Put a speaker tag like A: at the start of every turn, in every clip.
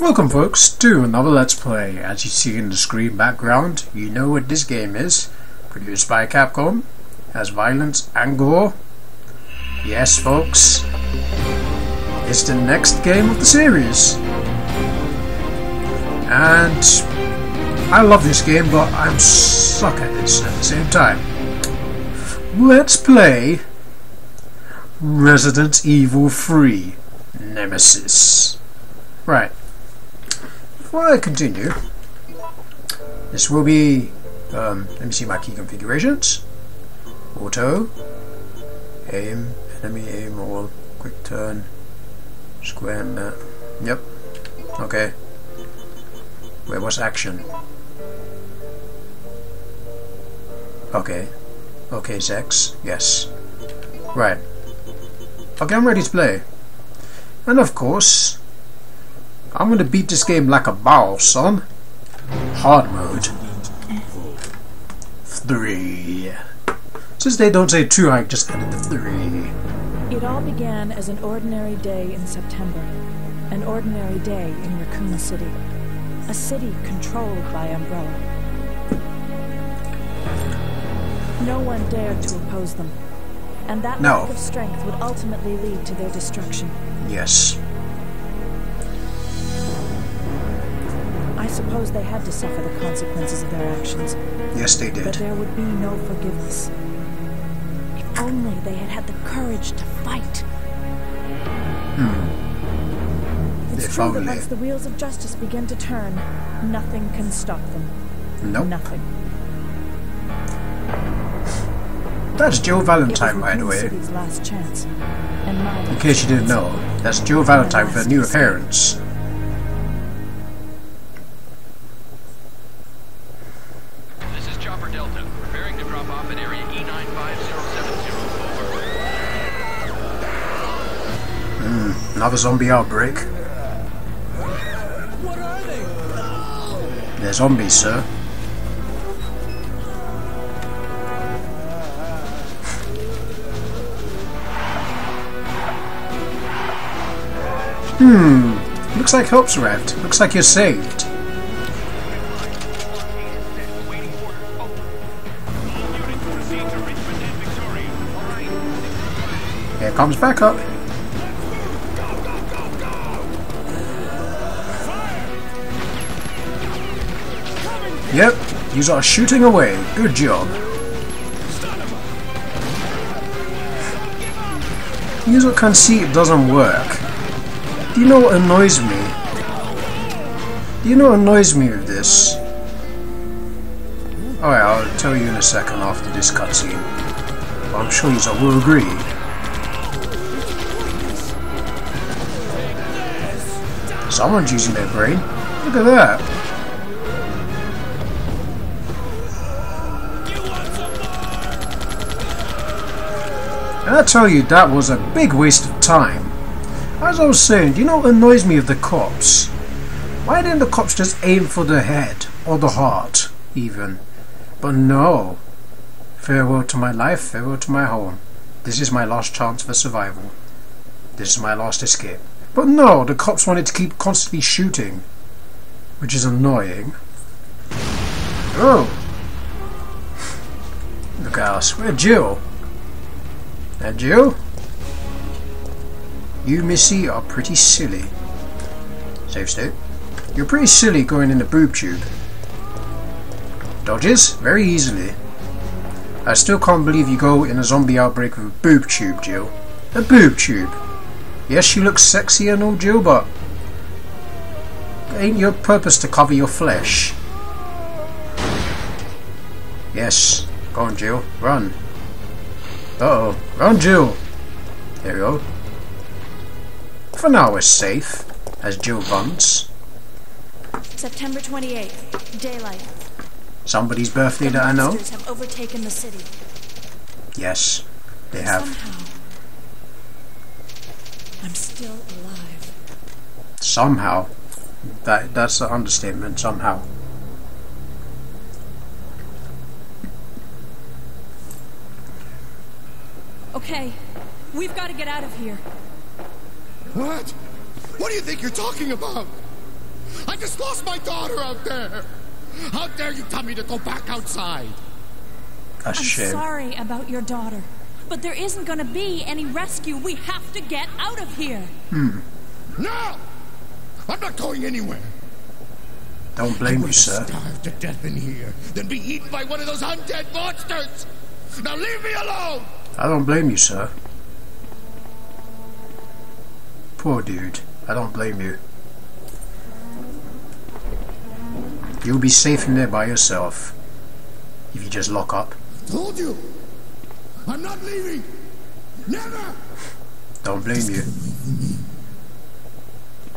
A: Welcome folks to another Let's Play. As you see in the screen background, you know what this game is. Produced by Capcom, has violence and gore. Yes folks, it's the next game of the series. And I love this game, but I'm suck at this at the same time. Let's play Resident Evil 3 Nemesis. Right. Before I continue, this will be, um, let me see my key configurations. Auto, aim, enemy aim all, quick turn, square that. Yep. Okay. Where was action? Okay. Okay, Zex. Yes. Right. Okay, I'm ready to play. And of course, I'm gonna beat this game like a boss, son. Hard mode. Three. Since they don't say two, I just added the three.
B: It all began as an ordinary day in September. An ordinary day in Raccoon City. A city controlled by Umbrella. No one dared to oppose them. And that
A: No.
B: lack of strength would ultimately lead to their destruction.
A: Yes.
B: Suppose they had to suffer the consequences of their actions,
A: Yes, they did.
B: but there would be no forgiveness. If only they had had the courage to fight. Hmm. It's
A: If
B: true that once the wheels of justice begin to turn, nothing can stop them.
A: Nope.
B: Nothing.
A: That's
B: Jill
A: Valentine, by the way.
B: Last chance. And
A: In case you didn't know, that's Jill Valentine with a new appearance. Another zombie outbreak. They're zombies, sir. Hmm. Looks like help's arrived. Looks like you're saved. Here comes backup. Yep, you are shooting away. Good job. User conceit doesn't work. Do you know what annoys me? Do you know what annoys me with this? Alright, I'll tell you in a second after this cutscene. I'm sure you will agree. Someone's using their brain. Look at that. And I tell you, that was a big waste of time. As I was saying, do you know what annoys me of the cops? Why didn't the cops just aim for the head or the heart, even? But no. Farewell to my life, farewell to my home. This is my last chance for survival. This is my last escape. But no, the cops wanted to keep constantly shooting, which is annoying. Oh! Look at us, we're Jill. And Jill? You, Missy, are pretty silly. Save state. You're pretty silly going in the boob tube. Dodges? Very easily. I still can't believe you go in a zombie outbreak with a boob tube, Jill. A boob tube. Yes, you look sexy and all, Jill, but ain't your purpose to cover your flesh. Yes, go on, Jill, run. Uh oh, run, Jill. There we go. For now, we're safe, as Jill runs.
B: September 28th, daylight.
A: Somebody's birthday that I know.
B: have overtaken the city.
A: Yes, they have.
B: Somehow, I'm still alive.
A: Somehow, that that's the understatement. Somehow.
B: Okay, we've got to get out of here.
C: What? What do you think you're talking about? I just lost my daughter out there. How dare you tell me to go back outside?
A: That's a
B: I'm
A: shame.
B: sorry about your daughter, but there isn't gonna be any rescue. We have to get out of here. Hmm.
C: No! I'm not going anywhere.
A: Don't blame you,
C: I'd
A: sir.
C: starve to death in here then be eaten by one of those undead monsters. Now leave me alone.
A: I don't blame you, sir. Poor dude. I don't blame you. You'll be safe in there by yourself. If you just lock up.
C: Told you. I'm not leaving. Never.
A: Don't blame you.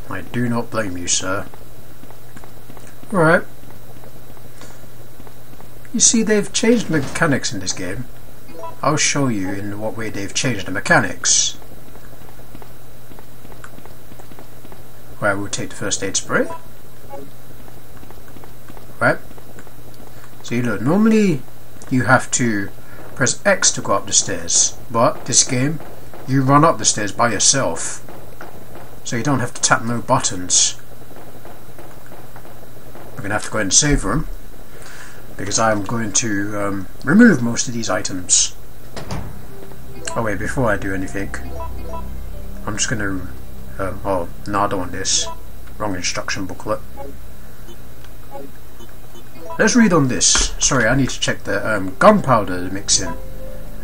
A: I do not blame you, sir. Alright. You see, they've changed mechanics in this game. I'll show you in what way they've changed the mechanics. Where we'll take the first aid spray. Right. So you look, normally you have to press X to go up the stairs, but this game you run up the stairs by yourself. So you don't have to tap no buttons. We're going to have to go and save them. Because I'm going to um, remove most of these items. Oh wait, before I do anything. I'm just to... Uh, oh, no want this. Wrong instruction booklet. Let's read on this. Sorry, I need to check the um, gunpowder mixing.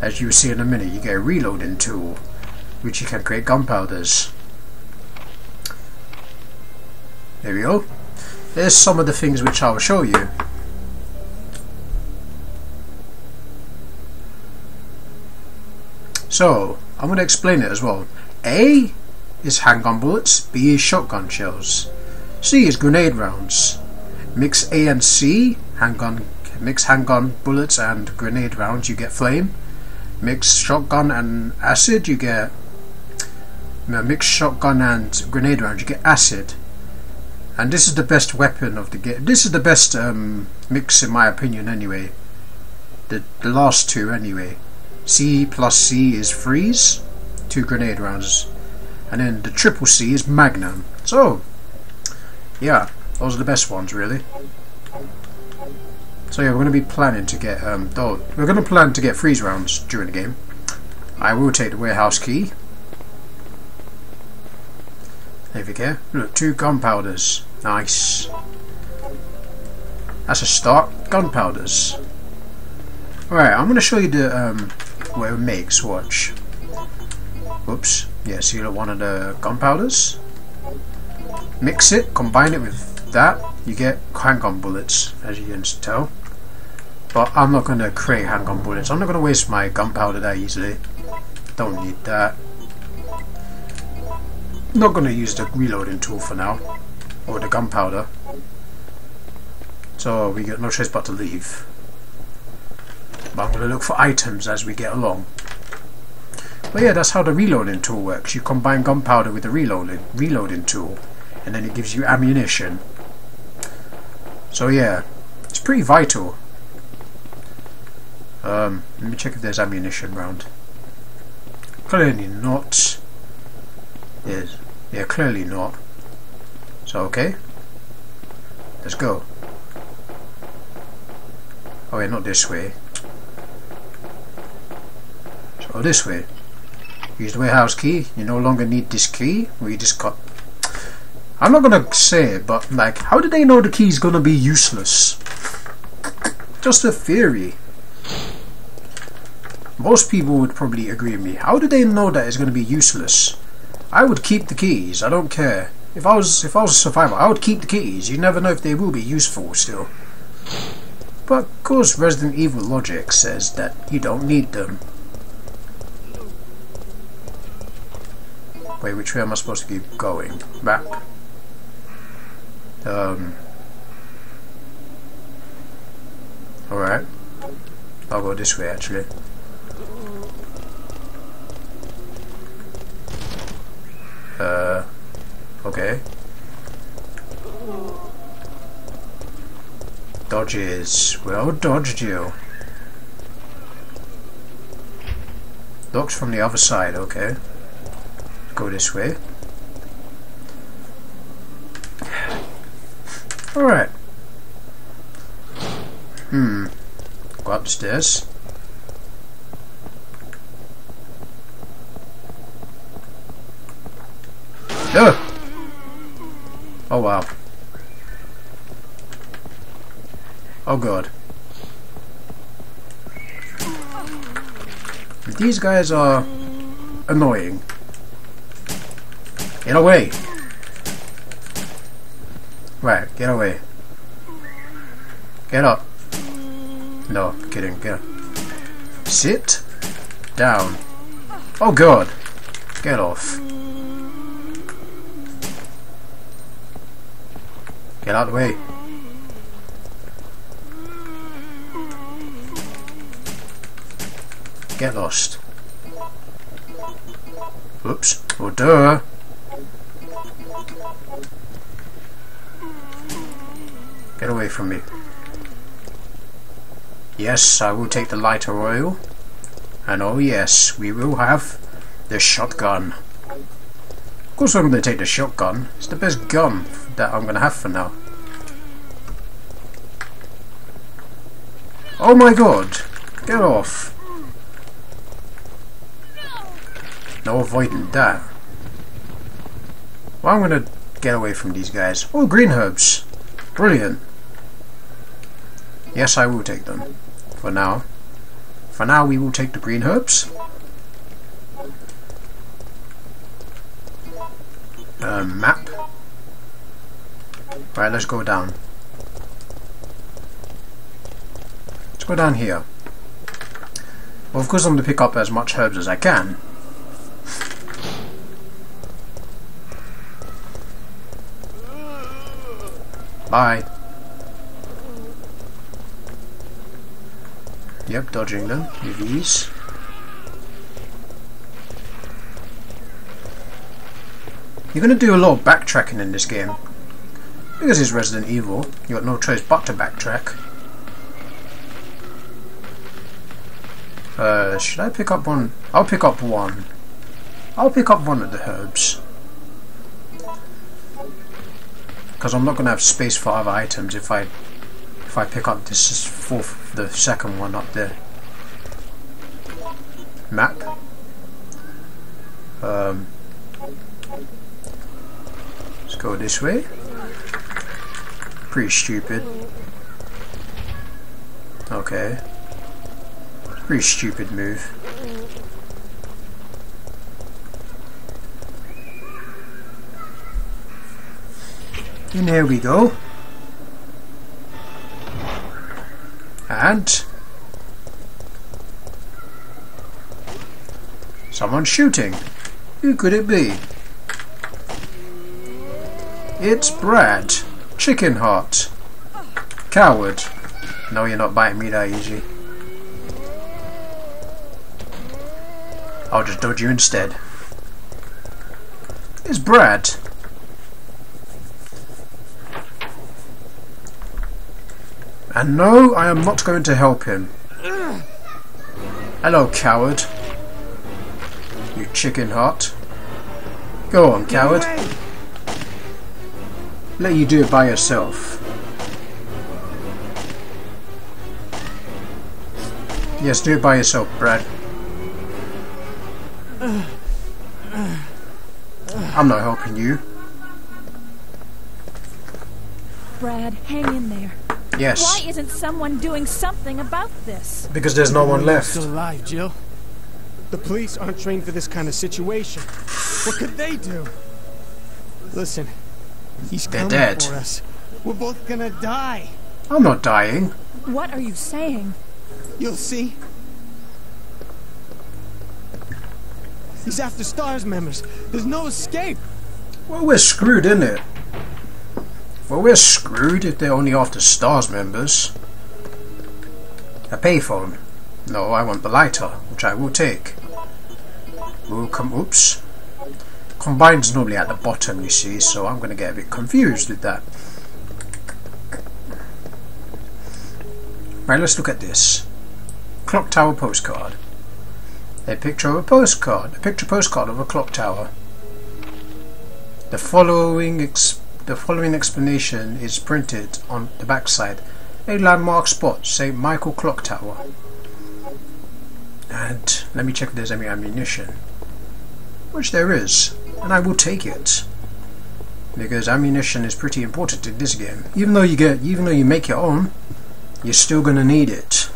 A: As you see in a minute, you get a reloading tool which you can create gunpowders. There we go. There's some of the things which I will show you. So, I'm going to explain it as well. A is handgun bullets, B is shotgun shells, C is grenade rounds. Mix A and C, handgun, mix handgun bullets and grenade rounds, you get flame. Mix shotgun and acid, you get mix shotgun and grenade rounds, you get acid. And this is the best weapon of the game. This is the best um, mix, in my opinion, anyway. The, the last two, anyway. C plus C is freeze, two grenade rounds. And then the triple C is magnum. So, yeah, those are the best ones, really. So yeah, we're going to be planning to get, um, we're going to plan to get freeze rounds during the game. I will take the warehouse key. There we go. Look, two gunpowders. Nice. That's a start. Gunpowders. Alright, I'm going to show you the um, what it makes. Watch. oops Yeah, see look, one of the gunpowders. Mix it, combine it with that. You get handgun bullets, as you can tell. But I'm not going to create handgun bullets. I'm not going to waste my gunpowder that easily. Don't need that. Not going to use the reloading tool for now, or the gunpowder. So we got no choice but to leave. But I'm going to look for items as we get along. But yeah, that's how the reloading tool works. You combine gunpowder with the reloading reloading tool, and then it gives you ammunition. So yeah, it's pretty vital. Um, let me check if there's ammunition round. Clearly not. Yes. Yeah, clearly not. So, okay. Let's go. Oh, yeah, not this way. So, this way. Use the warehouse key. You no longer need this key. We just got... I'm not gonna say but, like, how do they know the key's gonna be useless? Just a theory. Most people would probably agree with me. How do they know that it's to be useless? I would keep the keys. I don't care. If I was if I was a survivor, I would keep the keys. You never know if they will be useful still. But of course, Resident Evil logic says that you don't need them. Wait, which way am I supposed to keep going? Back. Um. Alright. I'll go this way actually. Uh, okay. Dodges. Well dodged you. Looks from the other side, okay. Go this way. Alright. Hmm. Go upstairs. Ugh! Oh wow. Oh god. These guys are annoying. Get away! Right, get away. Get up. No, kidding, get up. Sit down. Oh god! Get off. Get out of the way. Get lost. Oops. Oh, duh. Get away from me. Yes, I will take the lighter oil. And oh yes, we will have the shotgun. Of course I'm going to take the shotgun. It's the best gun that I'm going to have for now. Oh my god! Get off! No avoiding that. Well, I'm going to get away from these guys. Oh, green herbs! Brilliant! Yes, I will take them. For now. For now, we will take the green herbs. Map. Right, let's go down. Let's go down here. Well, of course I'm going to pick up as much herbs as I can. Bye. Yep, dodging them. You're going to do a lot of backtracking in this game. Because it's Resident Evil, you got no choice but to backtrack. Uh, should I pick up one? I'll pick up one. I'll pick up one of the herbs. Because I'm not going to have space for other items if I if I pick up this fourth, the second one up there. Map. Um, let's go this way. Pretty stupid. Okay. Pretty stupid move. And here we go. And someone shooting. Who could it be? It's Brad. Chicken Heart. Coward. No, you're not biting me that easy. I'll just dodge you instead. It's Brad. And no, I am not going to help him. Hello, coward. You chicken heart. Go on, coward. Let you do it by yourself. Yes, do it by yourself, Brad. I'm not helping you.
B: Brad, hang in there.
A: Yes.
B: Why isn't someone doing something about this?
A: Because there's no one left.
D: Still alive, Jill. The police aren't trained for this kind of situation. What could they do? Listen, he's
A: They're
D: coming
A: dead.
D: for us. We're both gonna die.
A: I'm not dying.
B: What are you saying?
D: You'll see. He's after STARS members. There's no escape.
A: Well, we're screwed, isn't it? Well, we're screwed if they're only after STARS members. A payphone. No, I want the lighter, which I will take. We'll come. Oops. Combine's normally at the bottom, you see, so I'm going to get a bit confused with that. Right, let's look at this. Clock tower postcard. A picture of a postcard. A picture postcard of a clock tower. The following ex The following explanation is printed on the backside. A landmark spot, St. Michael Clock Tower. And let me check if there's any ammunition. Which there is, and I will take it. Because ammunition is pretty important in this game. Even though you get even though you make your own, you're still gonna need it.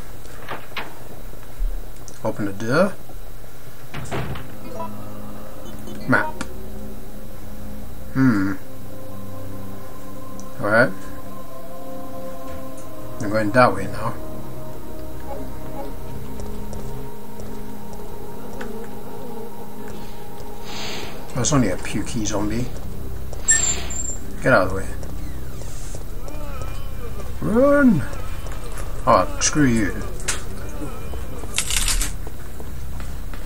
A: Open the door. Map. Hmm. Alright. I'm going that way now. Oh, That's only a pukey zombie. Get out of the way. Run! Oh, screw you.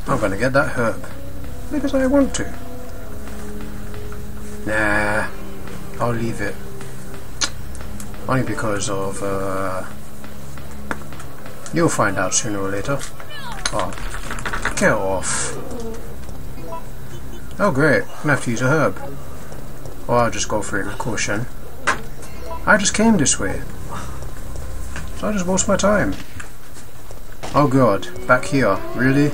A: I'm gonna get that herb. Because I want to. Nah. I'll leave it. Only because of, uh... You'll find out sooner or later. Oh. Get off. Oh great, I'm gonna have to use a herb. Or I'll just go for it caution. I just came this way. So I just lost my time. Oh god, back here, really?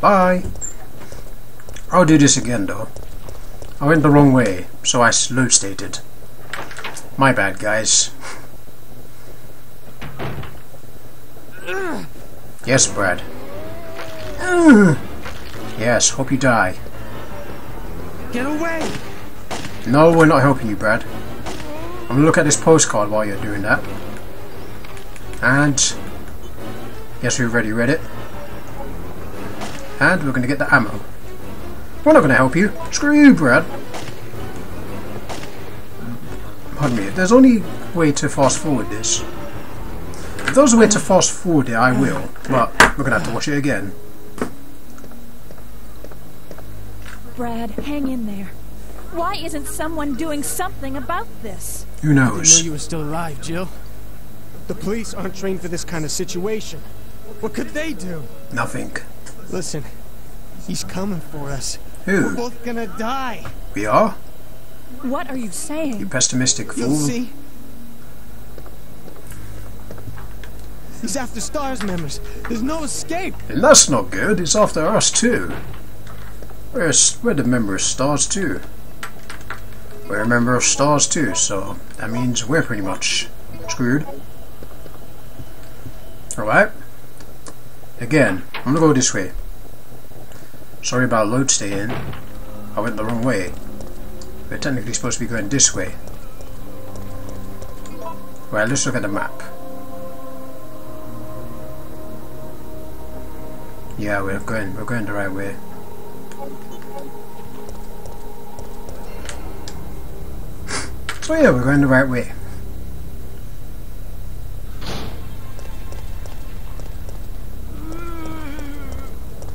A: Bye! I'll do this again though. I went the wrong way, so I slow stated. My bad, guys. yes, Brad. Yes, hope you die.
D: Get away!
A: No, we're not helping you, Brad. I'm gonna look at this postcard while you're doing that. And yes, we've already read it. And we're gonna get the ammo. We're not gonna help you. Screw you, Brad. Pardon me. If there's only way to fast forward this. If there's a way to fast forward it, I will. But we're gonna have to watch it again.
B: Brad, hang in there. Why isn't someone doing something about this?
A: Who
D: I didn't know
A: knows?
D: you were still alive, Jill. The police aren't trained for this kind of situation. What could they do?
A: Nothing.
D: Listen, he's coming for us.
A: Who?
D: We're both gonna die.
A: We are?
B: What are you saying?
A: You
B: saying?
A: pessimistic
D: You'll
A: fool.
D: see. He's after STARS members. There's no escape.
A: And that's not good. It's after us too. We're, we're the member of Stars too. We're a member of Stars too, so that means we're pretty much screwed. Alright. Again, I'm gonna go this way. Sorry about load staying. I went the wrong way. We're technically supposed to be going this way. Well, let's look at the map. Yeah, we're going we're going the right way. so yeah, we're going the right way.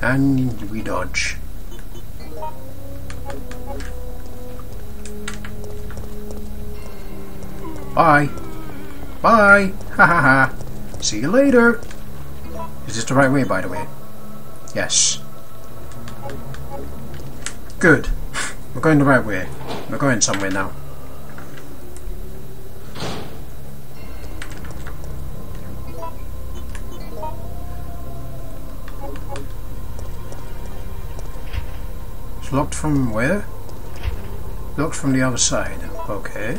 A: And we dodge. Bye. Bye. Ha ha ha. See you later. Is this the right way, by the way? Yes. Good. We're going the right way. We're going somewhere now. It's locked from where? Locked from the other side. Okay.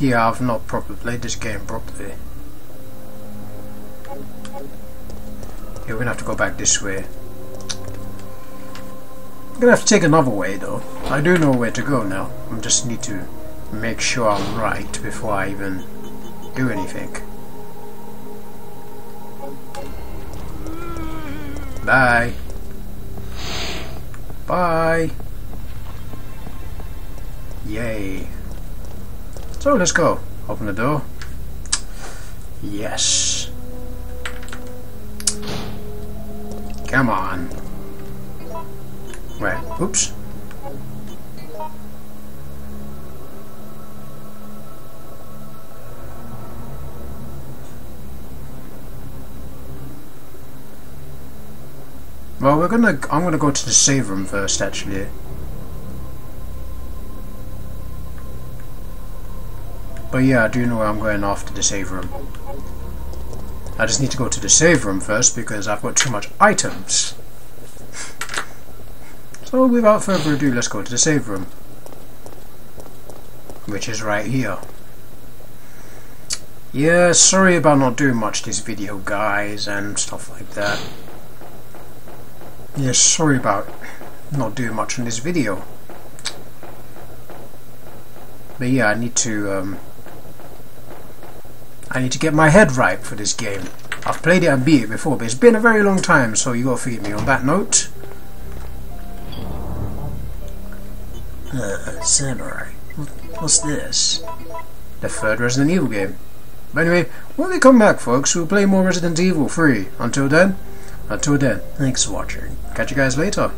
A: Yeah, I've not properly played this game properly. Yeah, we're gonna have to go back this way. I'm gonna have to take another way though. I do know where to go now. I just need to make sure I'm right before I even do anything. Bye. Bye. Yay. So let's go. Open the door. Yes. Come on. Right. Oops. Well, we're gonna. I'm gonna go to the save room first, actually. But yeah, I do know where I'm going after the save room. I just need to go to the save room first because I've got too much items. So without further ado, let's go to the save room. Which is right here. Yeah, sorry about not doing much this video, guys, and stuff like that. Yeah, sorry about not doing much in this video. But yeah, I need to, um, I need to get my head right for this game. I've played it and beat it before, but it's been a very long time, so you gotta forgive me on that note. Uh, Samurai. What's this? The third Resident Evil game. But anyway, when we come back, folks, we'll play more Resident Evil 3. Until then, until then, thanks for watching. Catch you guys later.